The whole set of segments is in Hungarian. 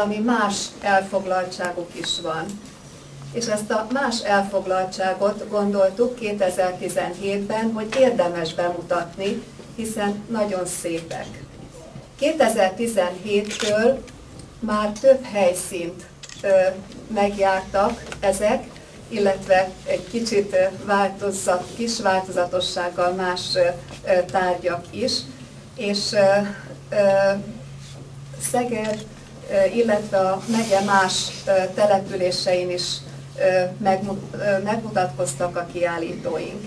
ami más elfoglaltságuk is van. És ezt a más elfoglaltságot gondoltuk 2017-ben, hogy érdemes bemutatni, hiszen nagyon szépek. 2017-től már több helyszínt ö, megjártak ezek, illetve egy kicsit változat, kis változatossággal más ö, tárgyak is, és ö, Szeged, illetve a megye más településein is megmutatkoztak a kiállítóink.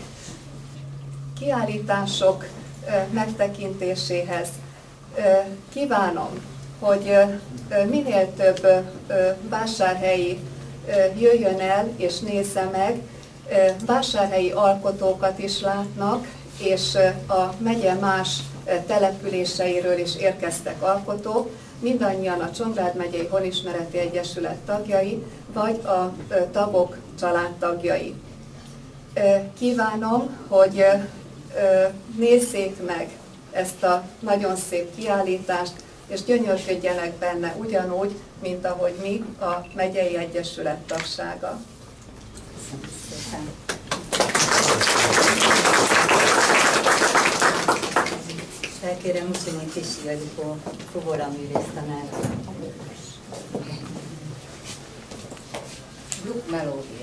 Kiállítások megtekintéséhez kívánom, hogy minél több vásárhelyi jöjjön el és nézze meg, vásárhelyi alkotókat is látnak, és a megye más településeiről is érkeztek alkotók, mindannyian a Csongrád megyei Honismereti Egyesület tagjai, vagy a tagok családtagjai. Kívánom, hogy nézzék meg ezt a nagyon szép kiállítást, és gyönyörködjenek benne ugyanúgy, mint ahogy mi a megyei egyesület tagsága. Köszönöm. Felkérem Muszonyi Kisi Alikó Fubora művésztanár. Gluk melódia.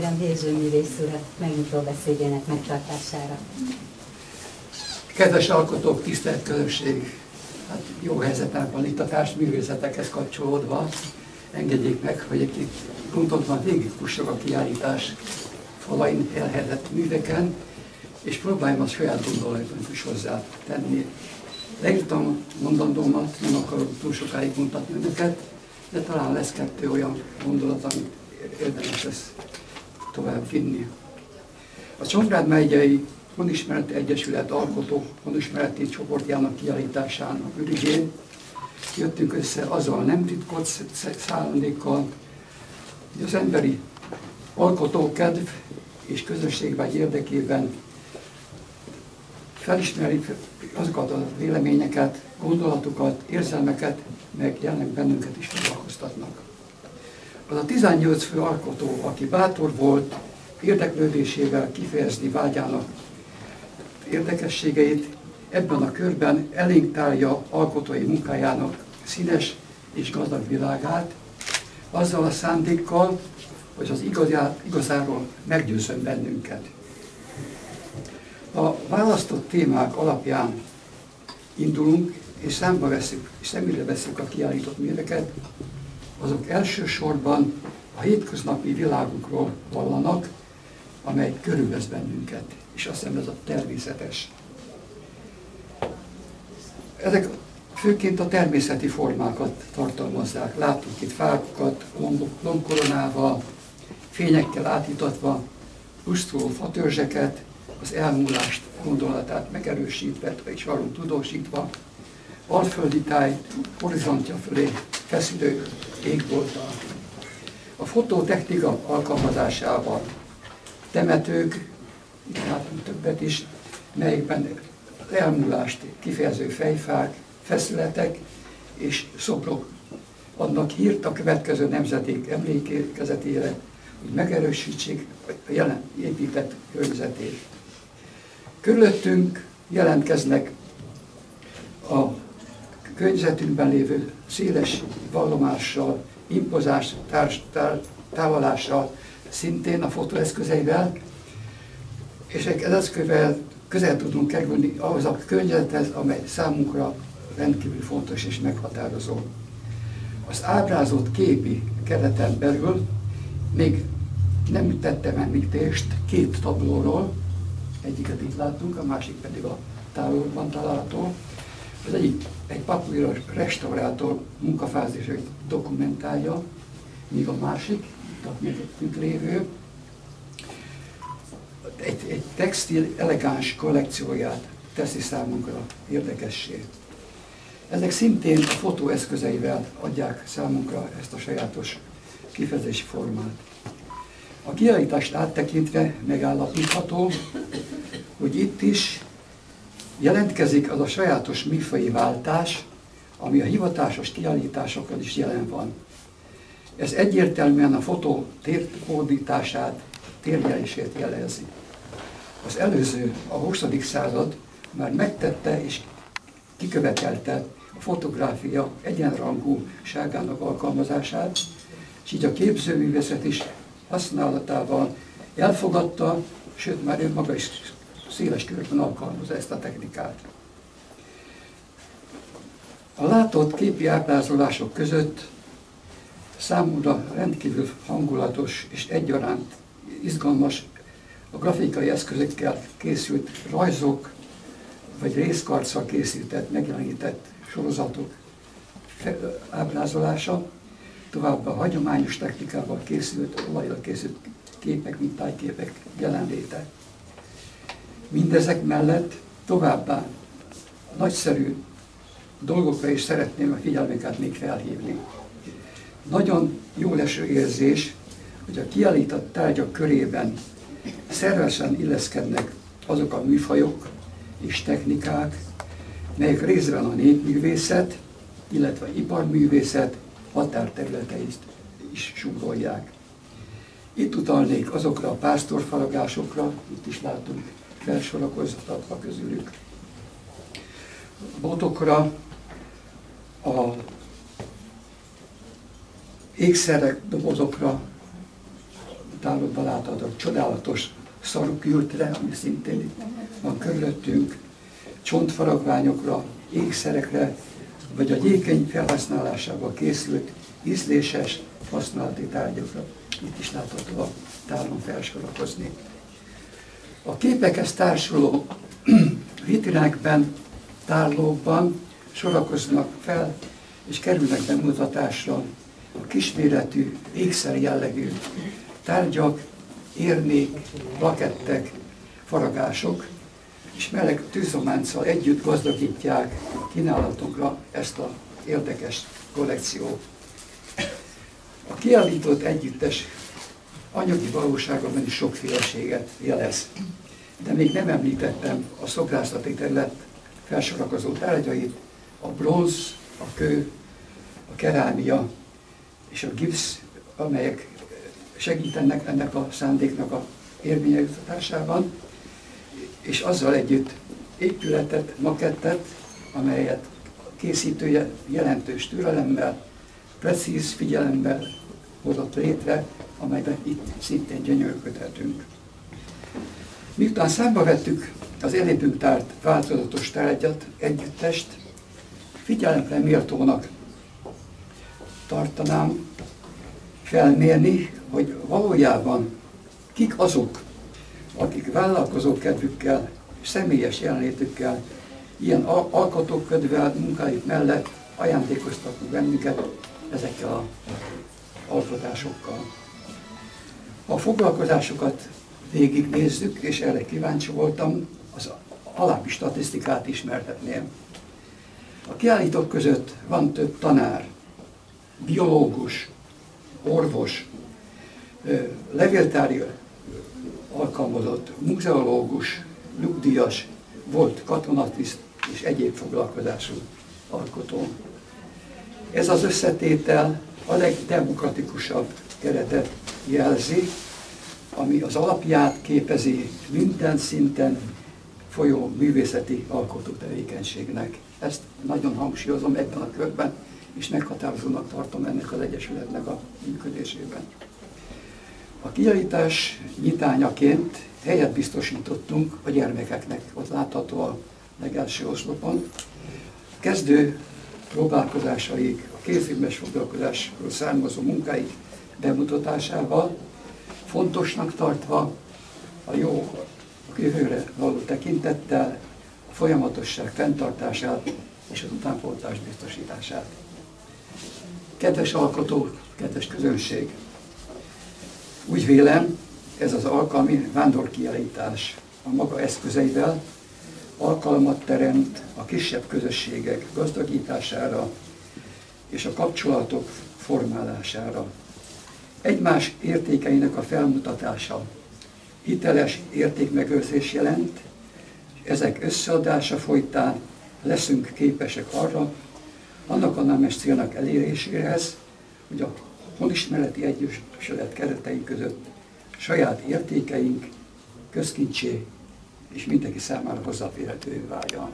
Felkérem Héző művész urat megnyitó beszédének megtartására. Kedves alkotók, tisztelt közösség! Hát jó helyzetem van itt a társművészetekhez kapcsolódva. Engedjék meg, hogy egy kicsit grundontban végig a kiállítás falain elhelyezett műveken, és próbáljam a saját gondolatomat is hozzá tenni. Leírtam mondandómat, nem akarok túl sokáig mutatni önöket, de talán lesz kettő olyan gondolat, amit érdemes lesz tovább vinni. A Csongrád megyei Honismereti Egyesület alkotó honismereti csoportjának kiállításának ürügyén jöttünk össze azzal nem titkot szándékkal, hogy az emberi alkotókedv és közösségvágy érdekében felismerik azokat a véleményeket, gondolatokat, érzelmeket, meg jelenleg bennünket is foglalkoztatnak. Az a 18 fő alkotó, aki bátor volt érdeklődésével kifejezni vágyának érdekességeit, ebben a körben elénk tárja alkotói munkájának színes és gazdag világát, azzal a szándékkal, hogy az igazáról meggyőzön bennünket. A választott témák alapján indulunk, és számba veszük, és szemügyre veszük a kiállított műveket, azok elsősorban a hétköznapi világunkról vallanak, amely körülvesz bennünket, és azt hiszem ez a természetes. Ezek főként a természeti formákat tartalmazzák. Láttuk itt fákat, lombkoronával, fényekkel átítatva, lustró fatörzseket, az elmúlást gondolatát megerősítve és arról tudósítva, alföldi táj horizontja fölé feszülő égbolttal. A fototechnika alkalmazásával temetők, itt látunk többet is, melyekben elmúlást kifejező fejfák, feszületek és szobrok adnak hírt a következő nemzeték emlékezetére, hogy megerősítsék a jelen épített környezetét. Körülöttünk jelentkeznek a környezetünkben lévő széles vallomással, impozás, társ, tár, távolással, szintén a fotóeszközeivel, és ez eszközvel közel tudunk kerülni ahhoz a környezethez, amely számunkra rendkívül fontos és meghatározó. Az ábrázolt képi kereten belül még nem tettem említést két tablóról, egyiket itt láttunk, a másik pedig a távolban található. Az egyik egy papíros restaurátor munkafázisait dokumentálja, míg a másik, itt lévő, egy, egy textil elegáns kollekcióját teszi számunkra érdekessé. Ezek szintén a fotóeszközeivel adják számunkra ezt a sajátos kifejezési formát. A kiállítást áttekintve megállapítható, hogy itt is jelentkezik az a sajátos műfai váltás, ami a hivatásos kiállításokon is jelen van. Ez egyértelműen a fotó térkódítását, térjelését jelezi. Az előző, a 20. század már megtette és kikövetelte a fotográfia egyenrangúságának alkalmazását, és így a képzőművészet is használatával elfogadta, sőt már ő maga is széles körben alkalmazza ezt a technikát. A látott képi ábrázolások között számomra rendkívül hangulatos és egyaránt izgalmas a grafikai eszközökkel készült rajzok, vagy részkarccal készített, megjelenített sorozatok ábrázolása, továbbá a hagyományos technikával készült, olajra készült képek, mint tájképek jelenléte. Mindezek mellett továbbá nagyszerű dolgokra is szeretném a figyelmüket még felhívni. Nagyon jó leső érzés, hogy a kiállított tárgyak körében szervesen illeszkednek azok a műfajok és technikák, melyek részben a népművészet, illetve iparművészet határterületeit is súrolják. Itt utalnék azokra a pásztorfaragásokra, itt is látunk felsorakoztatva közülük, botokra, a ékszerek dobozokra, távokban láthatók csodálatos szarukültre, ami szintén van körülöttünk, csontfaragványokra, ékszerekre, vagy a gyékeny felhasználásával készült ízléses használati tárgyakra. Itt is látható a tálon felsorakozni. A képekhez társuló vitrinekben, tárlókban sorakoznak fel és kerülnek bemutatásra a kisméretű, ékszer jellegű tárgyak, érnék, plakettek, faragások, és meleg tűzománccal együtt gazdagítják kínálatunkra ezt a érdekes kollekciót. A kiállított együttes anyagi valóságban is sokféleséget jelez. De még nem említettem a szobrászati terület felsorakozó tárgyait, a bronz, a kő, a kerámia és a gipsz, amelyek segítenek ennek a szándéknak a érvényesításában, és azzal együtt épületet, makettet, amelyet készítője jelentős türelemmel, precíz figyelemmel hozott létre, amelyben itt szintén gyönyörködhetünk. Miután számba vettük az elépünk tárt változatos tárgyat, együttest, figyelemre méltónak tartanám felmérni, hogy valójában kik azok, akik vállalkozókedvükkel, személyes jelenlétükkel, ilyen alkotóködvel, munkájuk mellett ajándékoztatnak bennünket ezekkel a alkotásokkal. A foglalkozásokat végignézzük, és erre kíváncsi voltam, az alábbi statisztikát ismertetném. A kiállítók között van több tanár, biológus, orvos, levéltári alkalmazott, muzeológus, nyugdíjas, volt katonatiszt és egyéb foglalkozású alkotó. Ez az összetétel a legdemokratikusabb keretet jelzi, ami az alapját képezi minden szinten folyó művészeti alkotó tevékenységnek. Ezt nagyon hangsúlyozom ebben a körben, és meghatározónak tartom ennek az Egyesületnek a működésében. A kiállítás nyitányaként helyet biztosítottunk a gyermekeknek, ott látható a legelső oszlopon. Kezdő próbálkozásaik, a kézilmes foglalkozásról származó munkáik bemutatásával, fontosnak tartva a jó a jövőre való tekintettel, a folyamatosság fenntartását és az utánpótlás biztosítását. Kedves alkotó, kedves közönség! Úgy vélem, ez az alkalmi vándorkiállítás a maga eszközeivel alkalmat teremt a kisebb közösségek gazdagítására és a kapcsolatok formálására. Egymás értékeinek a felmutatása hiteles értékmegőrzés jelent, és ezek összeadása folytán leszünk képesek arra, annak a nemes célnak eléréséhez, hogy a honismereti egyesület keretei között saját értékeink közkincsé és mindenki számára hozzáférhetővé váljon.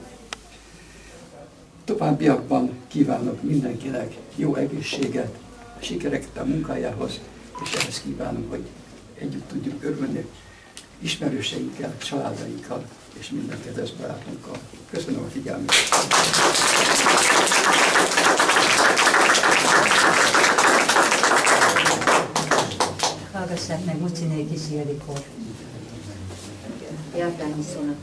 Továbbiakban kívánok mindenkinek jó egészséget, sikereket a munkájához, és ehhez kívánom, hogy együtt tudjuk örülni ismerőseinkkel, családainkkal és minden kedves barátunkkal. Köszönöm a figyelmet! Hallgassák meg Mucsiné Kis Ildikó. Jártányos szónak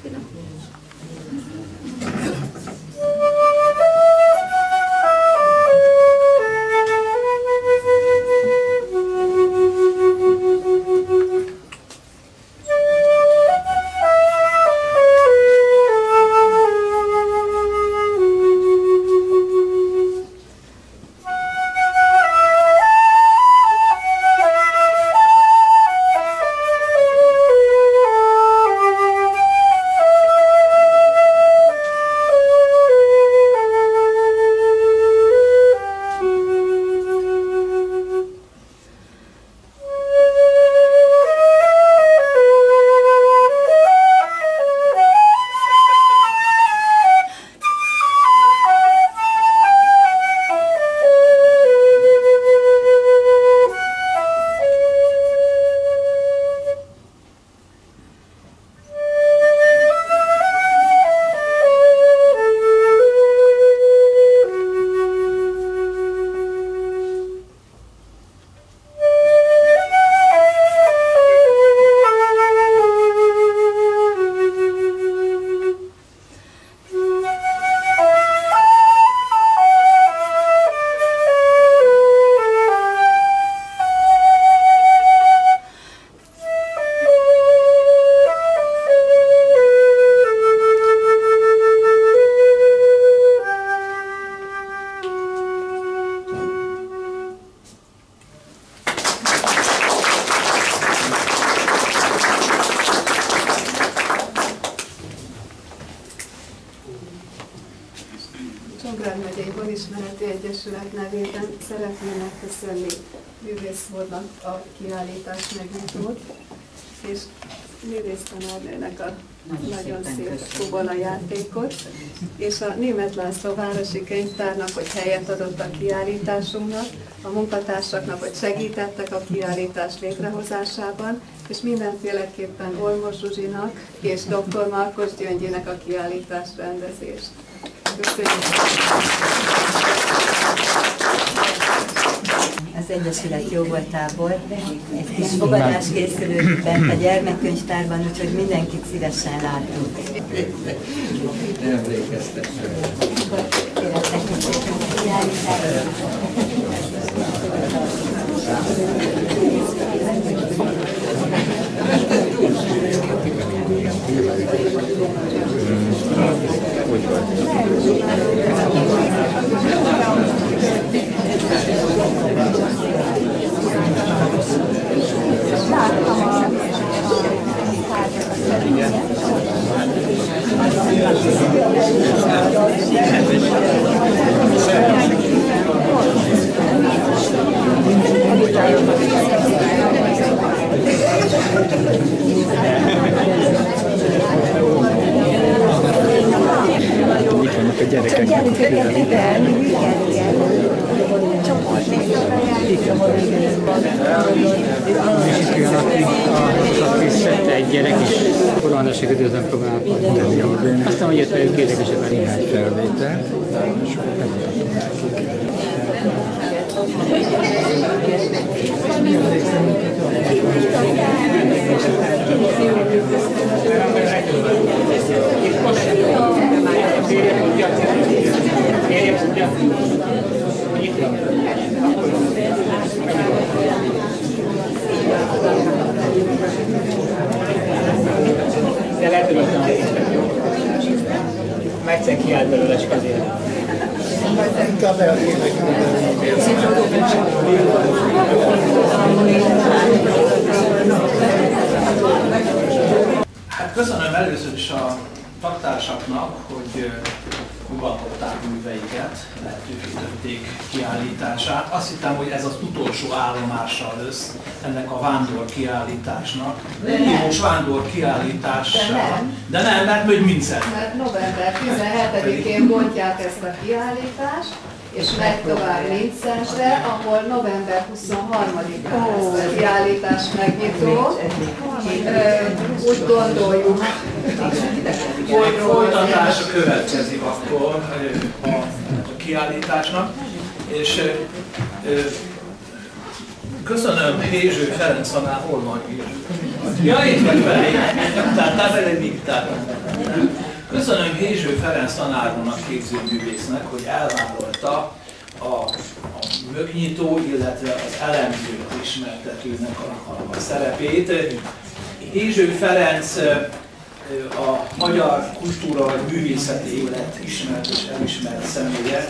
kiállítás megnyitót, és művész tanárnőnek a nagyon, nagyon szép kubola játékot, és a Német László Városi Könyvtárnak, hogy helyet adott a kiállításunknak, a munkatársaknak, hogy segítettek a kiállítás létrehozásában, és mindenféleképpen Olmos Zsuzsinak és dr. Markos Gyöngyének a kiállítás rendezést. Köszönjük! Az Egyesület jóvoltából egy kis fogadás készülődik bent a gyermekkönyvtárban, úgyhogy mindenkit szívesen látunk. Szépen a kiállításra. Itt vannak a gyerekek. És itt olyan, aki a kis szedte egy gyerek is koronásig időzön próbálkozni. Aztán, hogy jött velük érdekesebben néhány felvétel. De lehet, hogy ott nem Megyszer kiállt belőle, csak azért. Hát köszönöm először is a taktársaknak, hogy fogadhatták műveiket, lehetővé tették kiállítását. Azt hittem, hogy ez az utolsó állomással lesz ennek a vándor kiállításnak. Most vándor kiállítással. De nem. De nem, mert még mindszer. Mert november 17-én bontják ezt a kiállítást, és megy tovább Lincensre, ahol november 23-án lesz a kiállítás megnyitó. Úgy gondoljuk, hogy Folytatása következik akkor a, kiállításnak, és köszönöm Hézső Ferenc tanár, hol van Hézső? Ja, itt vagy vele, tehát diktáltam. Köszönöm Hézső Ferenc tanárnak, képzőművésznek, hogy elvállalta a, a mögnyitó, illetve az elemző ismertetőnek a, a, szerepét. Hézső Ferenc a magyar kultúra vagy művészeti élet ismert és elismert személye,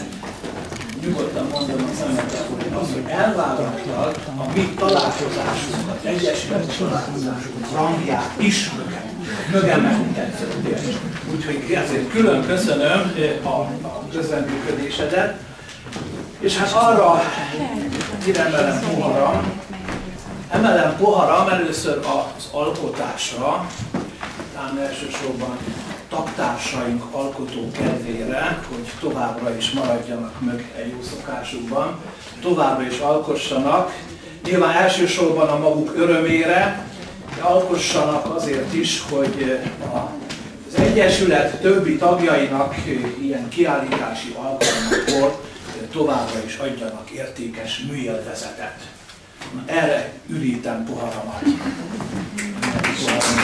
nyugodtan mondom a szemetet, hogy az, hogy elvállaltad a mi találkozásunkat, egyesület találkozásunkat, rangját is mögem, mögem tetszett. Úgyhogy ezért külön köszönöm eh, a, a közreműködésedet. És hát arra kiremelem poharam, emelem poharam először az alkotásra, talán elsősorban taktársaink alkotó kedvére, hogy továbbra is maradjanak meg egy jó szokásukban, továbbra is alkossanak, nyilván elsősorban a maguk örömére, alkossanak azért is, hogy az Egyesület többi tagjainak ilyen kiállítási alkalmakkor továbbra is adjanak értékes műélvezetet. Erre ürítem poharamat. Köszönöm.